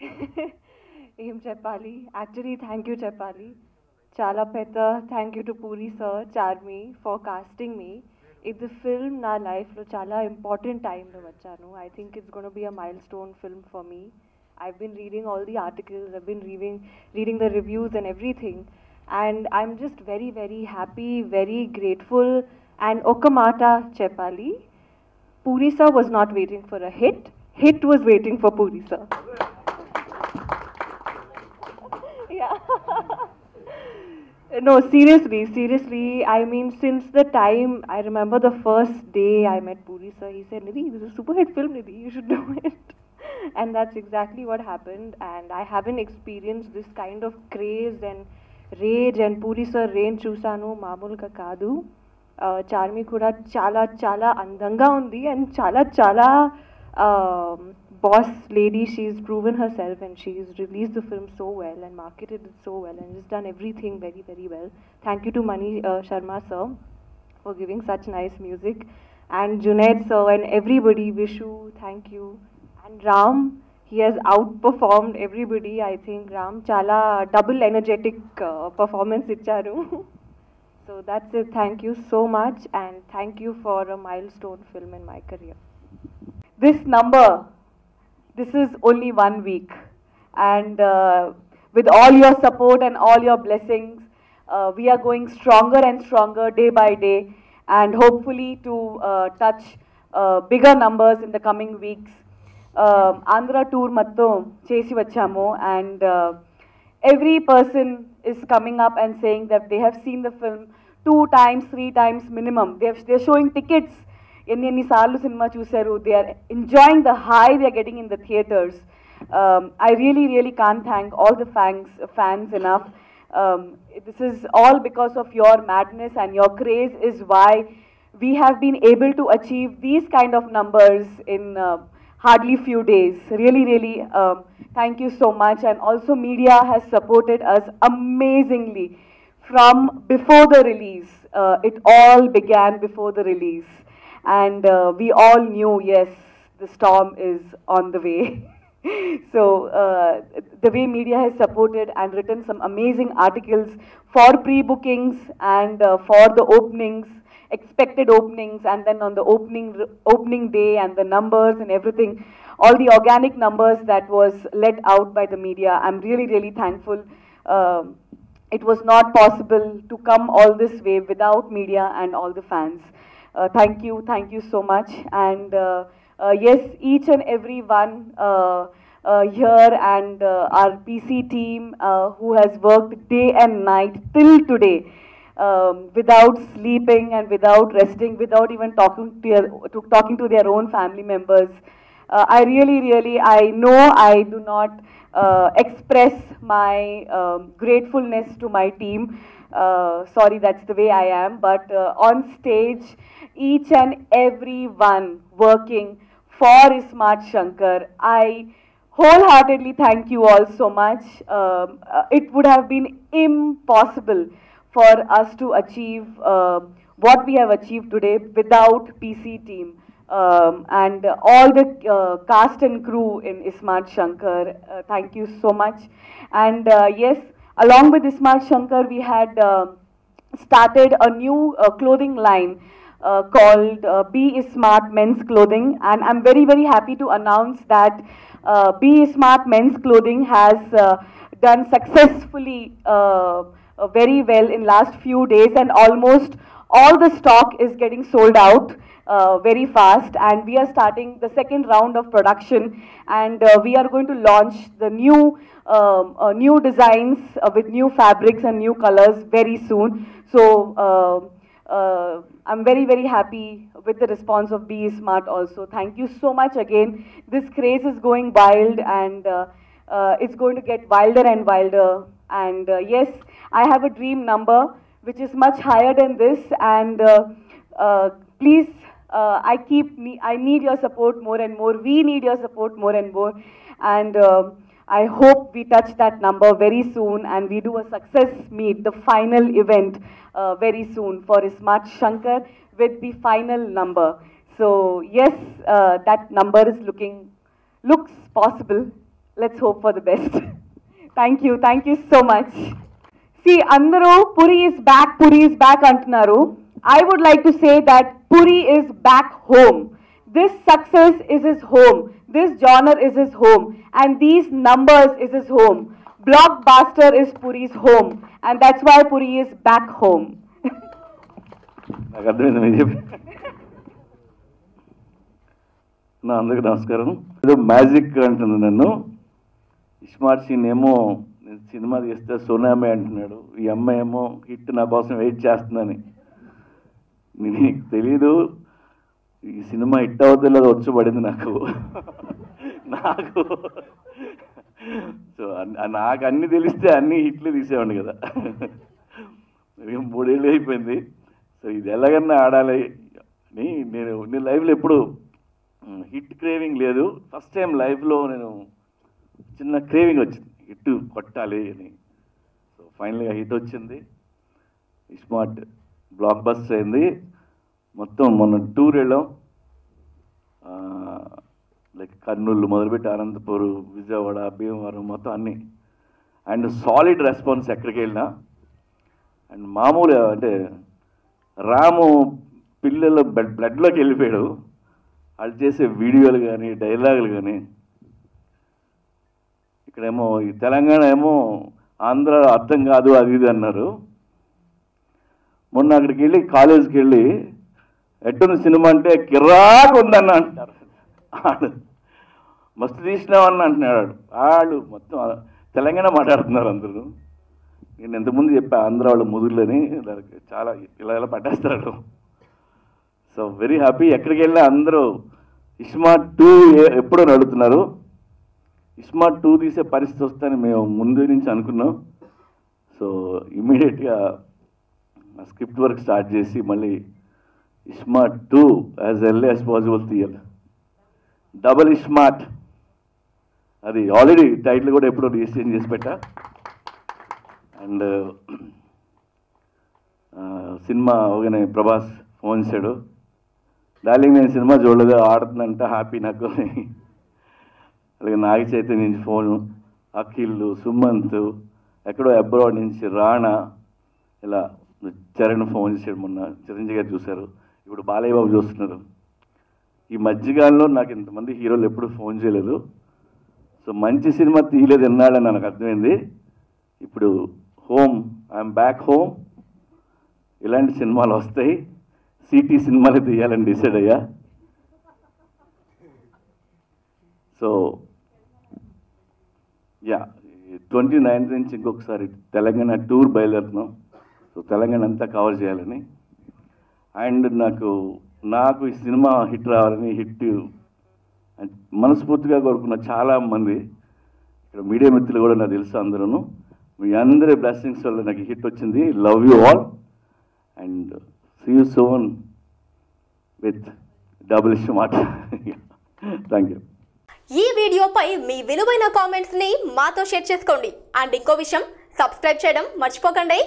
Aim Chepali. Actually, thank you, Chepali. Chala Peta, thank you to Puri sir, Charmi, for casting me. ఇది film important time చాలా important I think it's going to be a milestone film for me. I've been reading all the articles, I've been reading, reading the reviews and everything. And I'm just very, very happy, very grateful. And Okamata Chepali, Puri sir was not waiting for a hit, hit was waiting for Puri sir. no, seriously, seriously. I mean, since the time I remember the first day I met Puri sir, he said, Nidhi, this is a super hit film, Nidhi, you should do it. and that's exactly what happened. And I haven't experienced this kind of craze and rage and Puri sir range చూసాను మామూలుగా కాదు చార్మి కూడా చాలా చాలా అందంగా ఉంది and చాలా చాలా boss lady. She's proven herself and she's released the film so well and marketed it so well and has done everything very, very well. Thank you to Mani uh, Sharma sir for giving such nice music. And Junaid sir and everybody, Vishu, thank you. And Ram, he has outperformed everybody. I think Ram Chala, double energetic uh, performance icharu. so that's it. Thank you so much and thank you for a milestone film in my career. This number this is only one week. And uh, with all your support and all your blessings, uh, we are going stronger and stronger day by day and hopefully to uh, touch uh, bigger numbers in the coming weeks. Uh, Andhra tour matto chesi vachamo and uh, every person is coming up and saying that they have seen the film two times, three times minimum. They have, they're showing tickets ఎన్ని ఎన్నిసార్లు cinema చూశారు they are enjoying the high they are getting in the theatres I really really can thank all the fans fans enough this is all because of your madness and your craze is why we have been able to achieve these kind of numbers in uh, hardly few days. Really, really, um, thank you so much. And also, media has supported us amazingly from before the release. Uh, it all began before the release, and uh, we all knew, yes, the storm is on the way. so uh, the way media has supported and written some amazing articles for pre-bookings and uh, for the openings expected openings and then on the opening opening day and the numbers and everything all the organic numbers that was let out by the media i'm really really thankful um, it was not possible to come all this way without media and all the fans uh, thank you thank you so much and uh, uh, yes each and every one uh, uh, here and uh, our pc team who has worked day and night till today um, without sleeping and without resting, without even talking to, your, to talking to their own family members. I really, really, I know I do not express my um, gratefulness to my team. Uh, sorry, that's the way I am. But uh, on stage, each and every one working for Smart Shankar, I wholeheartedly thank you all so much. Um, uh, it would have been impossible for us to achieve uh, what we have achieved today without PC team um, and all the uh, cast and crew in iSmart Shankar. Uh, thank you so much. And uh, yes, along with iSmart Shankar, we had uh, started a new uh, clothing line uh, called uh, Be Smart Men's Clothing, and I'm very very happy to announce that uh, Be Smart Men's Clothing has uh, done successfully uh, uh, very well in last few days, and almost all the stock is getting sold out. Very fast. And we are starting the second round of production. And we are going to launch the new um, new designs with new fabrics and new colors very soon. So uh, I'm very, very happy with the response of Be Smart also. Thank you so much again. This craze is going wild and uh, uh, it's going to get wilder and wilder. And uh, yes, I have a dream number which is much higher than this. And uh, uh, please, I keep, ne- I need your support more and more. We need your support more and more. And I hope we touch that number very soon and we do a success meet, the final event uh, very soon for iSmart Shankar with the final number. So yes, uh, that number is looking, looks possible. Let's hope for the best. thank you, thank you so much. See, Andaro, Puri is back, Puri is back, Antnaru. I would like to say that Puri is back home. This success is his home. This genre is his home. And these numbers is his home. Blockbuster is Puri's home. And that's why Puri is back home. నాకు అర్థమైంది మీరు చెప్పి. నా అందరికి నమస్కారం. ఏదో magic అంటుంది నన్ను. ఇస్మార్ట్ సీన్ ఏమో నేను సినిమా తీస్తే సోనామే అంటున్నాడు. ఈ అమ్మాయి ఏమో హిట్ నా కోసం వెయిట్ చేస్తుందని. నీకు తెలీదు ఈ సినిమా హిట్ అవుతుందో వచ్చి పడింది నాకు. నాకు సో నాకు అన్ని తెలిస్తే అన్ని హిట్లు తీసేవాడిని కదా. ఇక మూడేళ్ళు అయిపోయింది. సో ఇది ఎలాగన్నా ఆడాలి. అని నేను నేను లైఫ్లో ఎప్పుడు హిట్ క్రేవింగ్ లేదు. ఫస్ట్ టైం లైఫ్లో నేను చిన్న క్రేవింగ్ వచ్చింది. హిట్ కొట్టాలి అని. సో ఫైనల్గా హిట్ వచ్చింది. స్మార్ట్ బ్లాక్ బస్టర్ అయింది. మొత్తం మొన్న టూర్ వెళ్ళాం. లైక్ కర్నూలు మొదలుపెట్టి అనంతపూర్ విజయవాడ భీమవరం మొత్తం అన్నీ. అండ్ సాలిడ్ రెస్పాన్స్ ఎక్కడికి వెళ్ళినా. అండ్ మామూలు అంటే రాము పిల్లల బ్లడ్ బ్లడ్లోకి వెళ్ళిపోయాడు. వాళ్ళు చేసే వీడియోలు కానీ డైలాగులు కానీ ఇక్కడేమో ఈ తెలంగాణ ఏమో ఆంధ్ర అర్థం కాదు అది ఇది అన్నారు. మొన్న అక్కడికి వెళ్ళి కాలేజీకి వెళ్ళి ఎట్టున్న సినిమా అంటే కిరాకు ఉందన్న అంటారు. ఆడు మస్తు తీసినామని అంటున్నాడు వాళ్ళు మొత్తం తెలంగాణ మాట్లాడుతున్నారు అందరూ. నేను ఇంతకుముందు చెప్పా ఆంధ్ర వాళ్ళు ముదురులని దానికి చాలా ఇలా ఇలా పట్టేస్తారు సో వెరీ హ్యాపీ ఎక్కడికి వెళ్ళినా అందరూ ఇస్మా టూ ఎప్పుడో నడుతున్నారు ఇస్మా టూ తీసే పరిస్థితి వస్తుందని మేము ముందు నుంచి అనుకున్నాం. సో ఇమీడియట్గా స్క్రిప్ట్ వర్క్ స్టార్ట్ చేసి మళ్ళీ iSmart two as early as possible తీయాలి. డబల్ స్మార్ట్ అది ఆల్రెడీ టైటిల్ కూడా ఎప్పుడో రిజిస్ట్రేషన్ చేసి పెట్టా. అండ్ uh, uh, సినిమా ఒకనే ప్రభాస్ ఫోన్ చేశాడు. డార్లింగ్ నేను సినిమా చూడలేదు? ఆడుతుందంట హ్యాపీ నాకు అలాగే నాగ చైతన్య నుంచి ఫోను అఖిల్ సుమంత్ ఎక్కడో అబ్రాడ్ నుంచి రాణా ఇలా చరణ్ ఫోన్ చేశాడు మొన్న. చిరంజీవి గారు చూశారు. ఇప్పుడు బాలయ్య బాబు చూస్తున్నారు. ఈ మధ్యకాలంలో నాకు ఇంతమంది హీరోలు ఎప్పుడు ఫోన్ చేయలేదు. సో మంచి సినిమా తీయలేదు ఎన్నాడని నాకు అర్థమైంది. ఇప్పుడు హోమ్ ఐఎమ్ బ్యాక్ హోమ్. ఇలాంటి సినిమాలు వస్తాయి. సిటీ సినిమాలు తీయాలని డిసైడ్ అయ్యా. సో యా ట్వంటీ నైన్త్ నుంచి ఇంకొకసారి తెలంగాణ టూర్ బయలుదేరుతున్నాం. సో తెలంగాణ అంతా కవర్ చేయాలని. అండ్ నాకు నాకు ఈ సినిమా హిట్ రావాలని హిట్ మనస్ఫూర్తిగా కోరుకున్న చాలా మంది ఇక్కడ మీడియా మిత్రులు కూడా నాకు తెలుసు అందరూ మీ అందరి బ్లెస్సింగ్స్ వల్ల నాకు హిట్ వచ్చింది. Love you all and see you soon with double issue మాట. థ్యాంక్ యూ ఈ వీడియోపై మీ విలువైన కామెంట్స్ని మాతో షేర్ చేసుకోండి. అండ్ ఇంకో విషయం సబ్స్క్రైబ్ చేయడం మర్చిపోకండి.